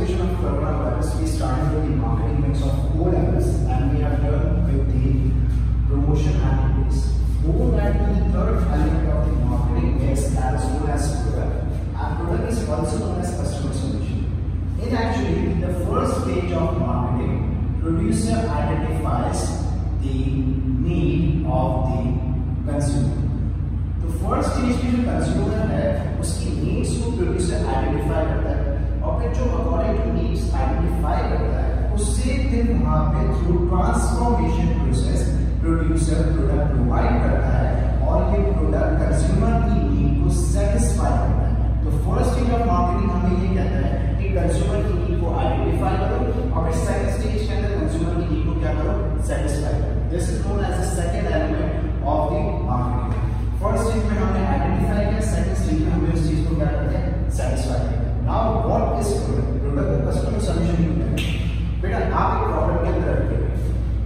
solution of coronavirus, we started with the marketing mix of O levels and we have done with the promotion activities. Moving on to the third element of the marketing mix that is known as product. And product is also known as customer solution. In actually the first stage of marketing, producer identifies the need of the consumer. तो first stage में जो consumer है उसकी needs को producer उससे फिर वहाँ पे through transformation process producer product provide करता है और ये प्रोडक्ट कंज्यूमर की नीड को सेटिस्फाई करता है। तो फ़र्स्ट स्टेज ऑफ़ मार्केटिंग हमें ये कहता है कि कंज्यूमर की नीड को आइडेंटिफाई करो और फिर सेकंड स्टेज के अंदर कंज्यूमर की नीड को क्या करो? सेटिस्फाई करो। This is known as the second element of the marketing first stage में हमने आइडेंटिफाई किया सेकंड स्टेज में हमें उस चीज़ को क्या करते हैं? सेटिस्फाई करते हैं now what is product product का कस्टमर सॉल्यूशन होता है? आप एक प्रॉब्लम के अंदर रखिए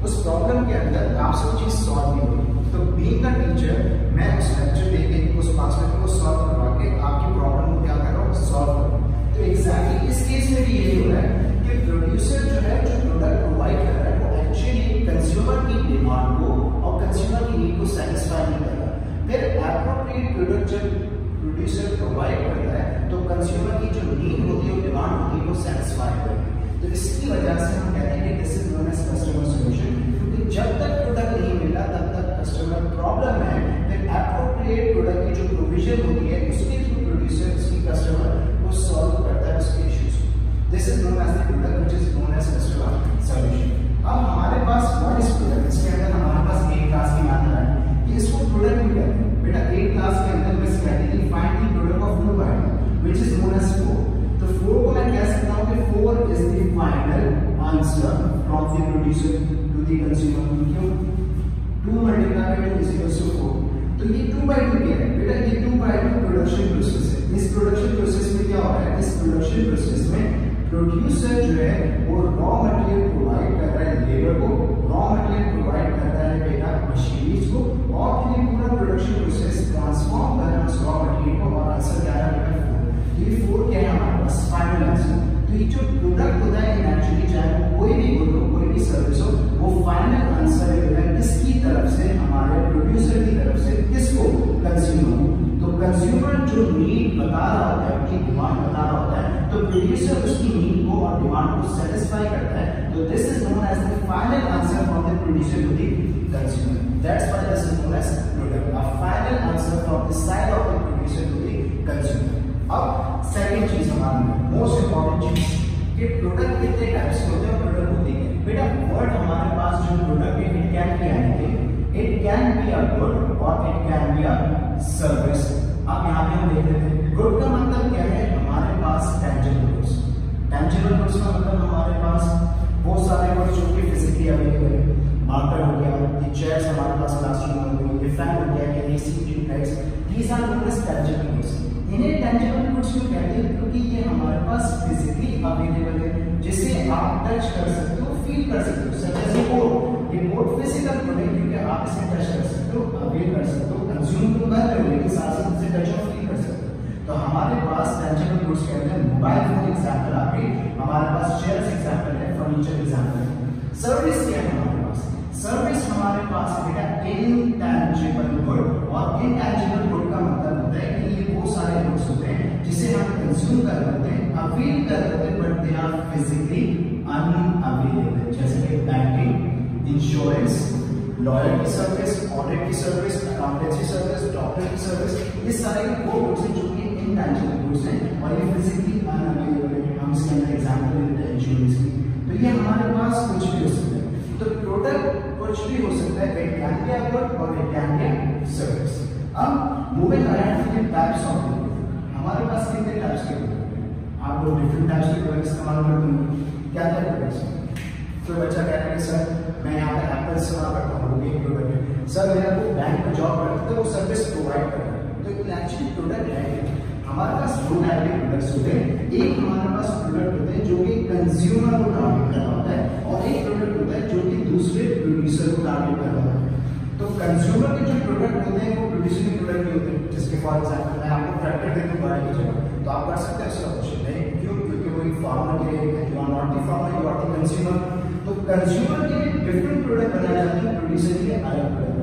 उस प्रॉब्लम के अंदर आपसे वो चीज़ सॉल्व नहीं होगी। तो बीइंग अ टीचर मैं उस लेक्चर देके उस कॉन्सेप्ट को सॉल्व करवा के आपकी प्रॉब्लम को क्या कर? रहा हूँ सॉल्व कर। तो एग्जैक्टली इस केस में भी यही हो रहा है कि प्रोड्यूसर जो है, जो प्रोडक्ट प्रोवाइड कर रहा है, वो एक्चुअली कंज्यूमर की डिमांड को और कंज्यूमर की नीड को सेटिस्फाई नहीं कर रहा। फिर एप्रोप्रिएट प्रोडक्ट जब प्रोड्यूसर प्रोवाइड करता है तो कंज्यूमर की जो नीड होती है डिमांड होती है, वो सेटिस्फाई होती तो इसकी वजह से हम कहते हैं कि this is known as customer solution क्योंकि जब तक प्रोडक्ट नहीं मिला, तब तक कस्टमर प्रॉब्लम है फिर एप्रोप्रिएट प्रोडक्ट की जो प्रोविज़न होती है, उसके थ्रू प्रोड्यूसर उसकी कस्टमर को सॉल्व करता है उसके issues this is known as the product which is known as customer solution the final answer from the producer to the क्यों 2 मल्टीप्लाई बाय 2 इज़ टू 4 तो ये 2 बाय 2 क्या है? बेटा, ये 2 बाय 2 प्रोडक्शन प्रोसेस है। इस प्रोडक्शन प्रोसेस में क्या हो रहा है? इस प्रोडक्शन प्रोसेस में प्रोड्यूसर जो है, वो रॉ मटेरियल कंज्यूमर जो नीड बता रहा होता है अपनी डिमांड बता रहा होता है तो प्रोड्यूसर उसकी नीड को और डिमांड को सेटिस्फाई करता है तो this is known as the final answer from the producer to the consumer. That's why this is known as product. A final answer from the side of the producer to the consumer. अब second चीज़ हमारे most important चीज़, कि product कितने types के होते हैं product होते हैं बेटा वर्ड हमारे पास जो प्रोडक्ट है it can be anything it can be a good और it can be a service अब यहाँ पे देख रहे थे गुड का मतलब क्या है? हमारे पास टेंजिबल गुड्स टेंजिबल गुड्स का मतलब हमारे पास वो सारे गुड्स जो कि फिजिकली अवेलेबल है. मार्कर हो गया, ये चेयर्स हमारे पास क्लासरूम में हो गई फ़ैन हो गया, ये AC tubelights these are known as tangible goods इन्हें टेंजिबल गुड्स क्यों कहते हैं क्योंकि ये हमारे पास फिजिकली अवेलेबल है जिसे आप टच कर सकते हो फील कर सकते हो सच एज बोर्ड ये बोर्ड फ़िज़िकल प्रोडक्ट क्योंकि आप इसे टच कर रहे हो लेकिन साथ साथ इसे टच और फील कर सकते तो हमारे पास टेंजिबल गुड्स के अंदर मोबाइल फ़ोन एग्जांपल आ गई। हमारे पास चेयर्स एग्जांपल है फर्नीचर एग्जांपल है। सर्विस क्या है हमारे पास? सर्विस हमारे पास बेटा इनटैंजिबल गुड और इनटैंजिबल गुड का मतलब होता है कि ये वो सारे गुड्स होते हैं जिसे हम कंज्यूम कर लेते हैं अवेल कर लेते हैं but they are physically unavailable जैसे कि बैंकिंग इंश्योरेंस लॉयर की सर्विस ऑडिट की सर्विस, अकाउंटेंसी सर्विस डॉक्टर की सर्विस, ये सारे वो गुड्स हैं जो कि इनटैंजिबल गुड्स हैं और ये फिजिकली अनअवेलेबल है। हम इसके अंदर एग्जांपल लेते हैं इंश्योरेंस की। तो ये हमारे पास कुछ भी हो सकता है। तो प्रोडक्ट कुछ भी हो सकता है। इट और इट सर्विस अब moving ahead to the types of हमारे पास कितने टाइप्स के आप लोग डिफरेंट टाइप्स के प्रोडक्ट इस्तेमाल करते हैं क्या क्या प्रोडक्ट्स कोई बच्चा कह रहा है सर मैं यहाँ पे एप्पल इस्तेमाल करता हूँ ये प्रोडक्ट है सर मेरा वो बैंक में जॉब करता है वो सर्विस प्रोवाइड कर रहा है। तो एक्चुअली प्रोडक्ट है। हमारे पास दो टाइप के प्रोडक्ट्स होते हैं। एक हमारे पास प्रोडक्ट होते हैं जो कि कंज्यूमर को टारगेट कर रहा है और एक प्रोडक्ट होता है जो कि दूसरे प्रोड्यूसर को टारगेट कर रहा है। तो कंज्यूमर के जो प्रोडक्ट होते हैं, वो प्रोड्यूसर के प्रोडक्ट नहीं होते। जिसके फॉर एग्ज़ाम्पल मैं आपको ट्रैक्टर देकर बाय की जगह तो आप कर सकते हैं क्वेश्चन नहीं क्यों? क्योंकि वो एक फार्मर के लिए you are not the farmer you are the consumer तो कंज्यूमर के लिए डिफरेंट प्रोडक्ट बनाए जाते हैं प्रोड्यूसर के लिए अलग प्रोडक्ट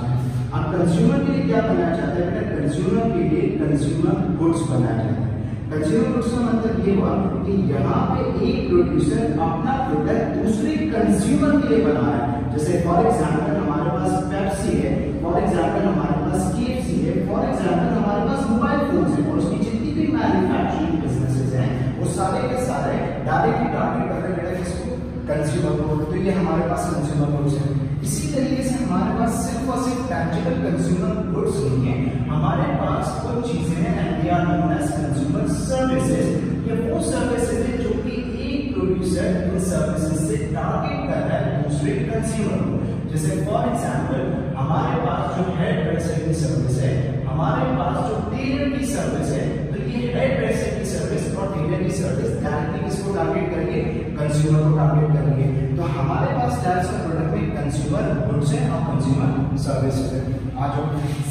जाते हैं। आज कंज्यूमर के लिए क्या बनाया जाता है बेटा? कंज्यूमर के लिए कंज्यूमर गुड्स बनाया जाता है। कंज्यूमर गुड्स का मतलब ये हुआ कि यहाँ पे एक प्रोड्यूसर अपना प्रोडक्ट दूसरे कंज्यूमर के लिए बना रहा है। जैसे फॉर एग्जांपल हमारे पास पेप्सी है फॉर एग्जांपल हमारे पास केएफसी है फॉर एग्जांपल हमारे पास मोबाइल फ़ोन है और उसकी जितनी भी मैन्युफैक्चरिंग बिजनेसेस हैं, वो सारे के सारे डायरेक्टली टारगेट कर रहे हैं कंज्यूमर को तो ये हमारे पास कंज्यूमर गुड्स है। इसी तरीके से हमारे पास सिर्फ़ और सिर्फ़ टैंजिबल कंज्यूमर गुड्स नहीं है। हमारे पास कुछ चीज़ें हैं and they are known as consumer services ये वो सर्विसेज़ है जो कि एक प्रोड्यूसर इन सर्विसेज़ से टारगेट कर रहा है दूसरे कंज्यूमर को। जैसे फॉर एग्ज़ाम्पल हमारे पास जो हेयर ड्रेसर की सर्विस है, हमारे पास जो टेलर की सर्विस है ये हेयर ड्रेसर की सर्विस और टेलर की सर्विस डायरेक्टली किसको टारगेट करेंगे? कंज्यूमर को टारगेट करेंगे। तो हमारे पास टाइप्स ऑफ़ प्रोडक्ट में कंज्यूमर गुड्स है और कंज्यूमर सर्विस है। आज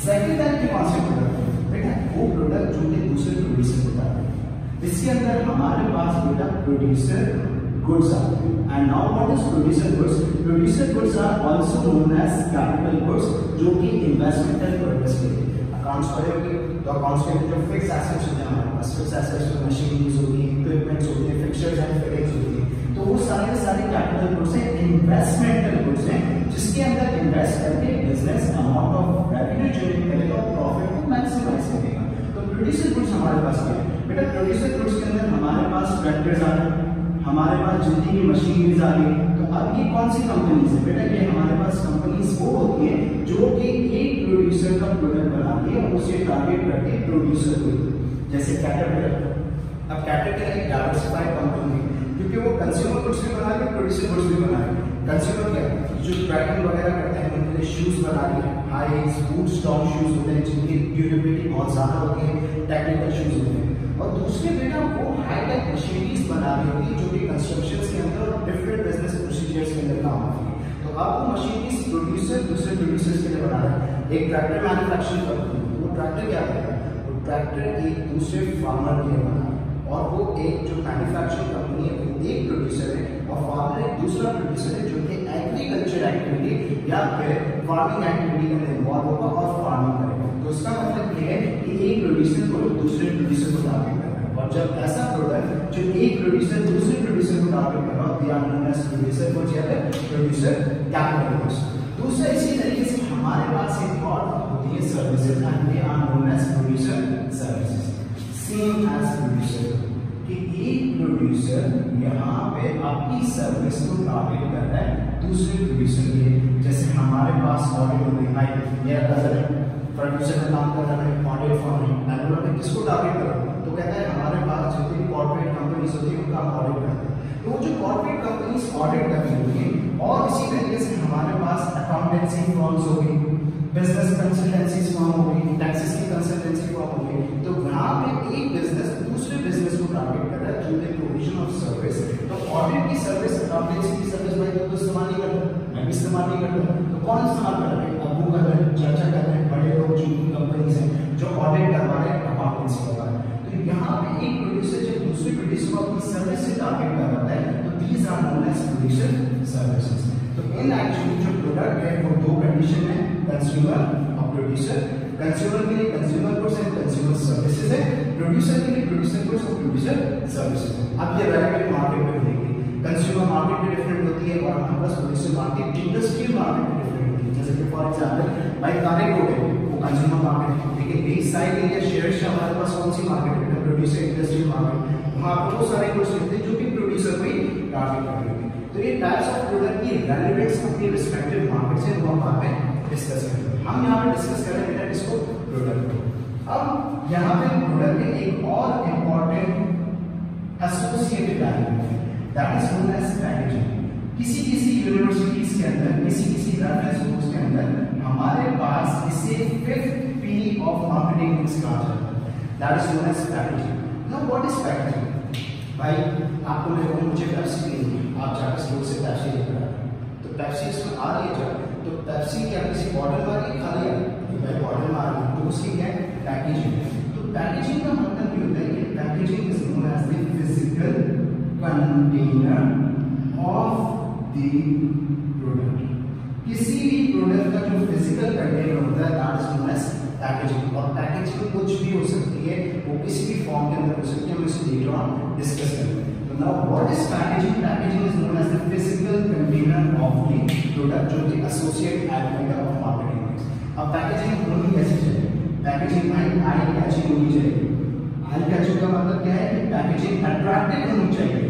सेकंड टाइप के कौन से प्रोडक्ट है? बेटा, वो प्रोडक्ट जो कि दूसरे प्रोड्यूसर को टारगेट इसके अंदर हमारे पास बेटा producer goods are and now what is producer goods? Producer goods are also known as capital goods, जो कि इन्वेस्टमेंटल पर्पस के लिए अकाउंट्स पढ़ोगे तो अकाउंट्स के अंदर जो फिक्स एसेट्स होते हैं हमारे पास फिक्स एसेट्स में मशीनरीज होती है इक्विपमेंट्स होते हैं फिक्सचर्स एंड फिटिंग्स होती है तो वो सारे के सारे कैपिटल गुड्स हैं इन्वेस्टमेंटल गुड्स हैं, जिसके अंदर इन्वेस्ट करके business amount of revenue generate करेगा और प्रॉफिट को मैक्सिमाइज करेगा। तो प्रोड्यूसर गुड्स हमारे पास क्या है? बेटा प्रोड्यूसर गुड्स के अंदर हमारे पास ट्रैक्टर्स आ हैं हमारे पास जितनी भी मशीनरीज आ गई अब ये कौन सी कंपनीज़ है? बेटा, ये हमारे पास कंपनीज़ वो होती है जो कि एक प्रोड्यूसर का प्रोडक्ट बनाती है और उसे टारगेट करके प्रोड्यूसर को जैसे कैटरपिलर अब कैटरपिलर एक डाइवर्सिफाइड कंपनी है, क्योंकि वो कंज्यूमर गुड्स भी बना रही है प्रोड्यूसर गुड्स भी बना रही है। कंज्यूमर क्या? जो ट्रैकिंग वगैरह करते हैं, उनके लिए शूज़ बना रही है। हाई बूट स्ट्रॉन्ग शूज़ होते हैं, जिनकी ड्यूरेबिलिटी बहुत ज़्यादा होती है टेक्निकल शूज़ होते हैं। और दूसरे बेटा वो हाईटेक मशीनरीज बना रही होती जो कि कंस्ट्रक्शन के अंदर और डिफरेंट बिज़नेस प्रोसीजर्स के अंदर काम आती है। तो अब वो मशीनरीज प्रोड्यूसर दूसरे प्रोड्यूसर्स के लिए बना रहा है। एक ट्रैक्टर मैन्युफैक्चरिंग करती है वो ट्रैक्टर क्या करेगा वो ट्रैक्टर एक दूसरे फार्मर के लिए बना और वो एक जो मैन्युफैक्चरिंग कंपनी है, वो एक प्रोड्यूसर है और फार्मर एक दूसरा प्रोड्यूसर है जो कि एग्रीकल्चर एक्टिविटी या फिर फ़ार्मिंग एक्टिविटी में इन्वॉल्व होगा और फ़ार्मिंग करेगा। तो इसका मतलब ये है एक प्रोड्यूसर को दूसरे प्रोड्यूसर को टारगेट करना है। और जब ऐसा प्रोडक्ट जो एक प्रोड्यूसर दूसरे प्रोड्यूसर को टारगेट कर रहा हो आर नोन एज प्रोड्यूसर को है? प्रोड्यूसर कैपिटल दूसरा इसी तरीके से हमारे पास एक और होती है services and they are known as producer services same as producer कि एक प्रोड्यूसर यहाँ पे अपनी सर्विस को टारगेट कर रहा है दूसरे प्रोड्यूसर के जैसे हमारे पास भाई मेरा कज़न है प्रोड्यूसर का काम कर रहा है ऑडिट फॉर्म मैंने बोला मैं। किसको टारगेट करूँ तो कहता है, हमारे पास जितनी कॉर्पोरेट कंपनीज़ होती है, उनका ऑडिट करते हैं। तो जो कॉर्पोरेट कंपनीज़ ऑडिट कर रही होगी और इसी तरीके से हमारे पास अकाउंटेंसी फॉर्म्स हो गई बिज़नेस कंसल्टेंसी फॉर्म हो गई टैक्सेस की कंसल्टेंसी फॉर्म हो गई तो वहाँ पे एक बिज़नेस दूसरे बिज़नेस को टारगेट कर रहा है through the provision of service तो ऑडिट की सर्विस अकाउंटेंसी की सर्विस भाई तो इस्तेमाल नहीं करता। मैं भी इस्तेमाल नहीं करता। तो कौन इस्तेमाल कर रहे हैं अबू कर रहे हैं चर्चा कर रहे हैं बड़े लोग जो कंपनीज़ हैं जो ऑडिट करवा रहे हैं अकाउंटेंसी करवा रहे हैं तो यहाँ पे एक प्रोड्यूसर जब दूसरे प्रोड्यूसर को अपनी सर्विस से टारगेट कर रहा है तो these are known as producer services तो इन एक्चुअली जो प्रोडक्ट है, वो दो कंडीशन है कंज्यूमर और प्रोड्यूसर कंज्यूमर के लिए consumer goods and consumer services है। प्रोड्यूसर के लिए प्रोड्यूसर गुड्स और प्रोड्यूसर सर्विसेज़ अब ये रेगुलर मार्केट में मिलेगी कंज्यूमर मार्केट में डिफरेंट होती है और हमारे पास प्रोड्यूसर मार्केट इंडस्ट्रियल मार्केट में डिफरेंट होती है। जैसे कि फॉर एग्जांपल भाई कारे वो कंज्यूमर मार्केट है लेकिन बीस साइड एरिया शेयर से हमारे पास कौन सी मार्केट है? प्रोड्यूसर इंडस्ट्रियल मार्केट वहाँ पर बहुत सारे गुड्स मिलते हैं जो कि प्रोड्यूसर को ही टारगेट करते हैं तो ये टाइप्स ऑफ़ प्रोडक्ट की रेलेवेंस अपनी रिस्पेक्टिव मार्केट से वो हम बाद में डिस्कस करेंगे हम यहाँ पे डिस्कस कर रहे हैं इसको प्रोडक्ट अब यहाँ पे प्रोडक्ट के एक और important associated value that is known as packaging that is known as packaging now what is packaging भाई आपको मेरे को मुझे पेप्सी पीनी आप जाकर स्टोर से पेप्सी लेकर आ तो पेप्सी इसमें आ रही है जब तो पेप्सी क्या किसी बॉटल में आ रही है? खाली आ बॉटल में आ रही है तो उसकी क्या पैकेजिंग तो पैकेजिंग का मतलब ये होता है कि packaging is known as the physical container of the product किसी भी प्रोडक्ट का जो फ़िज़िकल कंटेनर होता है that is known as packaging और पैकेजिंग कुछ भी हो सकती है, वो किसी भी फॉर्म के अंदर हो सकती है, हम इसे लेटर ऑन डिस्कस करेंगे। तो now what is packaging packaging is known as the physical container of the product जो कि एसोसिएट एलिमेंट ऑफ़ मार्केटिंग अब पैकेजिंग होनी कैसे चाहिए? पैकेजिंग में आई कैचिंग होनी चाहिए। आई कैचिंग का मतलब क्या है कि पैकेजिंग अट्रैक्टिव होनी चाहिए।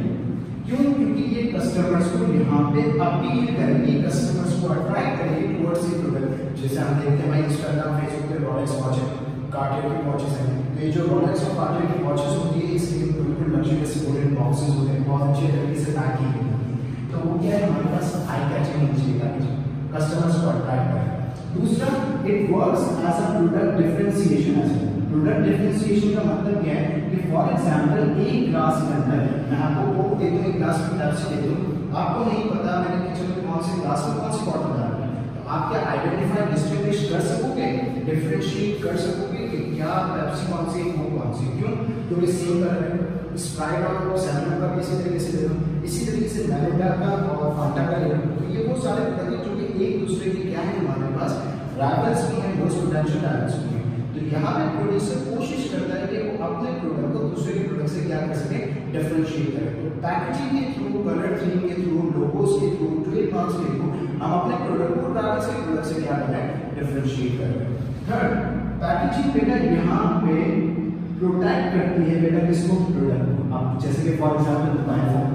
क्यों? क्योंकि ये कस्टमर्स को यहाँ पे अपील करेगी कस्टमर्स को अट्रैक्ट करेगी टुवर्ड्स ये प्रोडक्ट जैसे हम देखते हैं भाई इंस्टाग्राम फेसबुक पे रोलेक्स वॉच है कार्टियर की वॉचेस हैं। तो ये जो रोलेक्स और कार्टियर की वॉचेस होती है इसके बिल्कुल लग्जरियस गोल्डन बॉक्सेस होते हैं, बहुत अच्छे तरीके से पैक की गई तो वो क्या है, हमारे पास आई कैचिंग चाहिए ताकि कस्टमर्स को अट्रैक्ट करें दूसरा it works as a product differentiation as product differentiation का मतलब क्या है कि फॉर एग्जांपल एक ग्लास के अंदर, मैं आपको कोक दे दूँ एक ग्लास की तरफ़ से दे दूँ आपको नहीं पता मैंने किचन में कौन से ग्लास में कौन सी बॉटल डाली। है आप क्या आइडेंटिफाई डिस्टिंग्विश कर सकोगे? डिफरेंशिएट कर सकोगे कि क्या पेप्सी कौन सी कोक कौन सी? क्यों? क्योंकि सेम कलर है स्प्राइट और सेवन का भी इसी तरीके से दो इसी तरीके से मेलिंडा का और फांटा का ले लो। तो ये वो सारे प्रोडक्ट जो कि एक दूसरे के क्या है हमारे पास? राइवल्स भी हैं मोस्ट पोटेंशियल राइवल्स भी हैं। तो यहाँ पे प्रोड्यूसर कोशिश करता है कि वो अपने प्रोडक्ट को दूसरे के प्रोडक्ट से क्या कर सके? डिफरेंशिएट करे तो पैकेजिंग के थ्रू कलर थीम के थ्रू लोगोस के थ्रू ट्रेडमार्क्स के थ्रू हम अपने प्रोडक्ट को राइवल्स के प्रोडक्ट से क्या करें डिफरेंशिएट करें थर्ड पैकेजिंग बेटा यहाँ पे प्रोटेक्ट करती है बेटा किसको? प्रोडक्ट को। अब जैसे कि फॉर एग्जांपल मोबाइल फ़ोन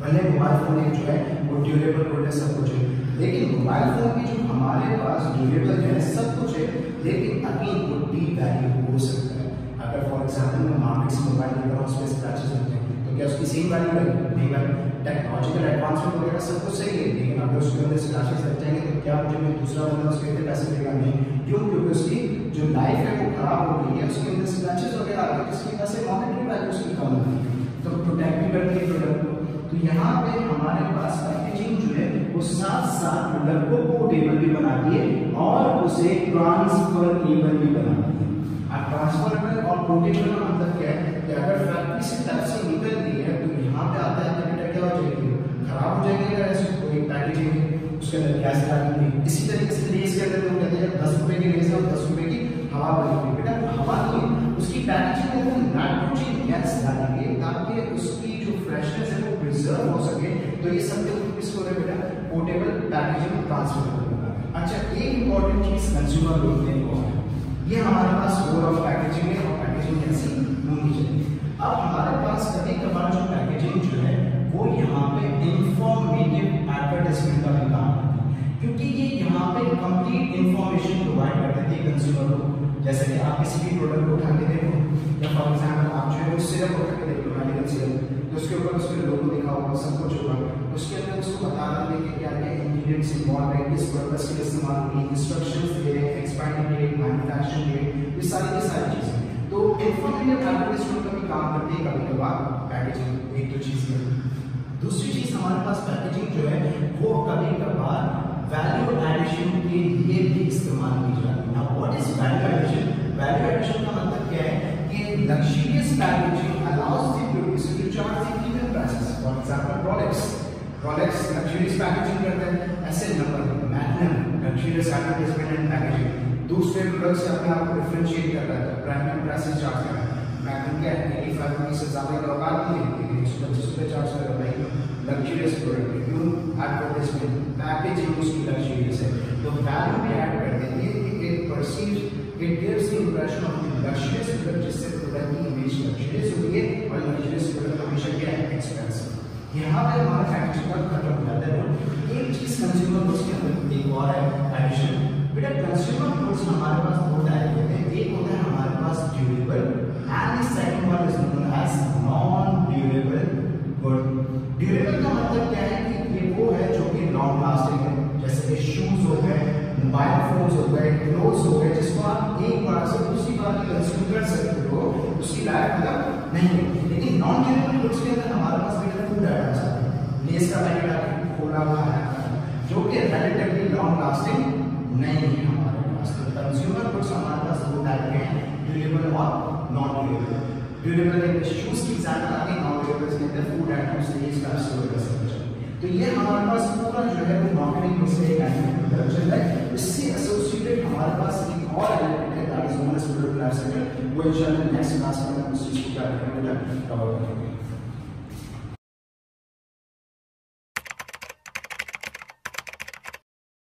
भले मोबाइल फ़ोन एक जो है, वो ड्यूरेबल प्रोडक्ट सब कुछ है। लेकिन मोबाइल फ़ोन की जो हमारे पास ड्यूरेबल है, सब कुछ है, लेकिन अगेन वो डी वैल्यू हो सकता है। अगर फॉर एग्जांपल मैं मार्केट से मोबाइल लेकर उस पर स्क्रैचेस होते हैं तो सेम वैल्यू रहेगी नहीं वैल्यू टेक्नोलॉजिकल एडवांसमेंट वगैरह सब कुछ सही है, लेकिन अगर उसके अंदर स्क्रैचेस लग जाएँगे तो क्या मुझे मैं दूसरा बंदा उसके इतने पैसे देगा? नहीं। क्यों? क्योंकि उसकी जो लाइफ है वो खराब हो गई है, उसके अंदर स्क्रैचेस वगैरह आ गए जिसकी वजह से मॉनिटरी वैल्यू उसकी कम होगी तो प्रोटेक्ट भी करती है प्रोडक्ट को। तो यहाँ पे हमारे पास पैकेजिंग जो है, वो साथ साथ प्रोडक्ट को पोर्टेबल भी बनाती है और उसे ट्रांसफरेबल भी बनाती है। अब ट्रांसफरेबल और पोर्टेबल का मतलब क्या है? कि अगर फैक्ट्री से तरफ़ से निकल रही है तो यहाँ पे आता है तो बेटा क्या हो जाएगी खराब हो जाएगी अगर ऐसे कोई पैकेजिंग उसके अंदर गैस डाली इसी तरीके से लेस के अंदर लोग कहते हैं, दस रुपए की लेस और दस रुपए की हवा बनी बेटा, हवा नहीं उसकी पैकेजिंग के अंदर नाइट्रोजन गैस डालेंगे ताकि उसकी जो फ्रेशनेस है वो प्रिजर्व हो सके। तो ये सब किसको है बेटा? पोर्टेबल पैकेजिंग ट्रांसफ़र होगा अच्छा एक इंपॉर्टेंट चीज़ कंज्यूमर देखने को है। ये हमारे पास गोल ऑफ़ पैकेजिंग है और पैकेजिंग कैसी होनी चाहिए। अब हमारे पास कभी कभार जो पैकेजिंग जो है वो यहाँ पे इंफॉर्मेटिव एडवर्टाइजमेंट का भी काम करती क्योंकि ये यहाँ पे कंप्लीट इंफॉर्मेशन प्रोवाइड कर देती है कंज्यूमर को। जैसे कि आप किसी भी प्रोडक्ट को उठा के देखो, या फॉर एग्ज़ाम्पल आप जो है वो सिरप उठा के देख मेडिकल सिरप तो उसके ऊपर उसके लोगो लिखा होगा, सब कुछ होगा। उसके अंदर उसको बता देंगे कि क्या क्या इंग्रेडिएंट्स इन्वॉल्व है, किस पर्पस के इस्तेमाल होगी इंस्ट्रक्शंस दे रहे हैं एक्सपायरी डेट मैन्युफैक्चरिंग डेट ये सारी तो इंफॉर्मेटिव एडवर्टाइजमेंट का भी काम करती है, कभी कभार पैकेजिंग एक तो चीज़ है दूसरी चीज़ हमारे पास पैकेजिंग जो है, वो कभी कभार वैल्यू एडिशन के लिए भी इस्तेमाल की जाती है। What is value addition value addition का मतलब क्या है कि luxurious packaging allows the producer to charge the premium prices for example Rolex Rolex luxurious packaging करते हैं। ऐसे number Magnum luxurious advertisement and packaging दूसरे प्रोडक्ट से अपने आप को डिफरेंशिएट करता है। तो प्रीमियम प्राइसेस चार्ज कर रहा है मैग्नम क्या है? 85 रुपए से ज़्यादा का औकात नहीं है, लेकिन 125 रुपए चार्ज कर रहा है लग्जरियस प्रोडक्ट क्यों एडवर्टाइजमेंट पैकेजिंग उसकी लग्जरियस है। तो वैल्यू भी ऐड कर देती है कि it perceives it gives the impression of the luxurious product जिससे प्रोडक्ट की इमेज लग्जरियस होती है, और लग्जरियस प्रोडक्ट हमेशा क्या है? एक्सपेंसिव यहाँ पे हमारा फैक्ट्री का खत्म हो जाता है। एक चीज़ कंज्यूमर के अंदर एक और है एडिशन बेटा कंज्यूमर गुड्स हमारे पास दो टाइप होते हैं। एक होता है हमारे पास durable and second one is known as non durable good durable का मतलब क्या है कि ये वो है जो कि लॉन्ग लास्टिंग है। जैसे कि शूज़ हो गए मोबाइल फोन्स हो गए क्लोथ्स हो गए, जिसको आप एक बार से दूसरी बार कंज्यूम कर सकते हो, उसकी लाइफ मतलब नहीं है। लेकिन नॉन ड्यूरेबल गुड्स के अंदर हमारे पास बेटा फ़ूड आइटम्स आते हैं। लेस का पैकेट है खोला हुआ है जो कि relatively long lasting algorithm. Durable English shoes की एग्ज़ाम्पल आगे आउटलेटर्स के अंदर फ़ूड आइटम्स के लिए स्टाफ स्टोर कर सकते हैं तो ये हमारे पास पूरा जो है वो मार्केटिंग में से एक एलिमेंट प्रोडक्शन है इससे एसोसिएटेड हमारे पास एक और एलिमेंट है that is known as product life cycle वो इंशाल्लाह नेक्स्ट क्लास में हम उस चीज़ को क्या करेंगे और